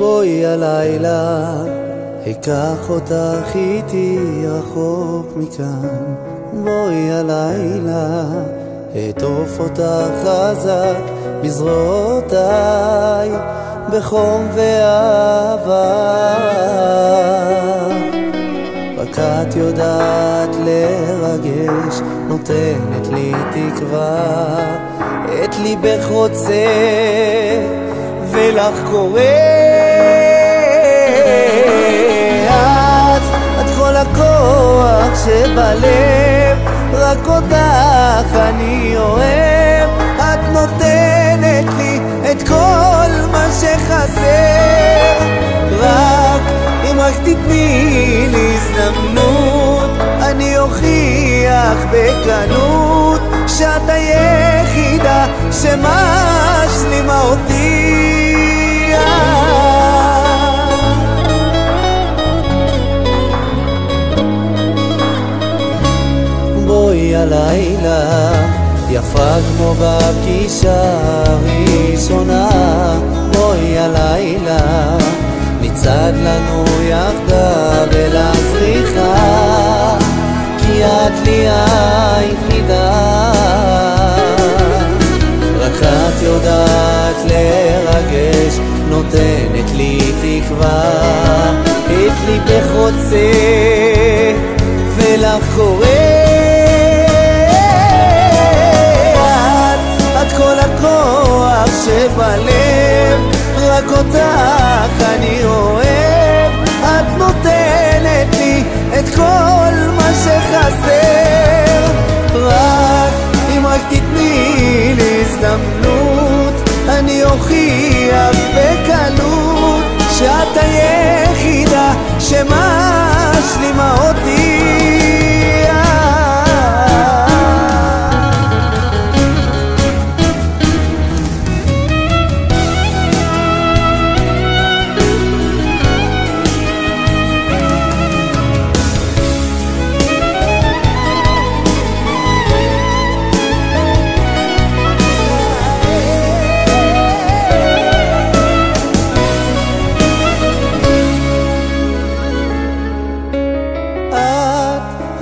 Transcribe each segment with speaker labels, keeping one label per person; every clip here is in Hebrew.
Speaker 1: בואי הלילה, אקח אותך איתי רחוק מכאן. בואי הלילה, אעטוף אותך חזק בזרועותיי, בחום ואהבה. רק את יודעת לרגש, נותנת לי תקווה, את ליבך רוצה ולך קורא. את, את כל הכוח שבלב, רק אותך אני אוהב. את נותנת לי את כל מה שחסר, רק אם רק תתני לי הזדמנות, אני אוכיח בקלות שאת היחידה שמשלימה אותי. הלילה, יפה כמו בפגישה הראשונה. בואי הלילה, נצעד לנו יחדיו אל הזריחה, כי את לי היחידה. רק את יודעת לרגש, נותנת לי תקווה, את ליבך רוצה ולך קורא. רק אותך אני אוהב. את נותנת לי את כל מה שחסר, רק אם רק תתני לי הזדמנות, אני אוכיח בקלות שאת היחידה שמשלימה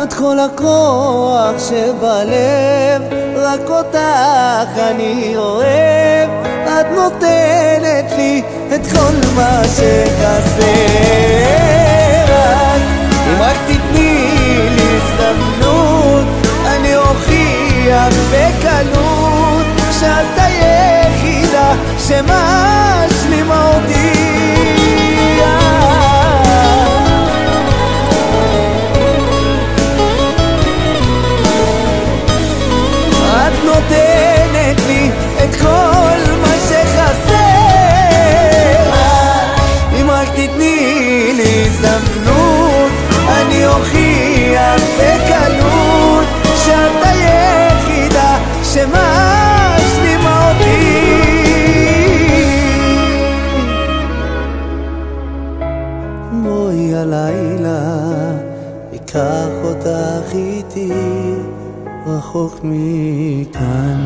Speaker 1: את, כל הכוח שבלב, רק אותך אני אוהב. את נותנת לי את כל מה שחסר. אם רק תתני לי הזדמנות, אני אוכיח בקלות שאת היחידה שמשלימה אותי. אקח אותך איתי רחוק מכאן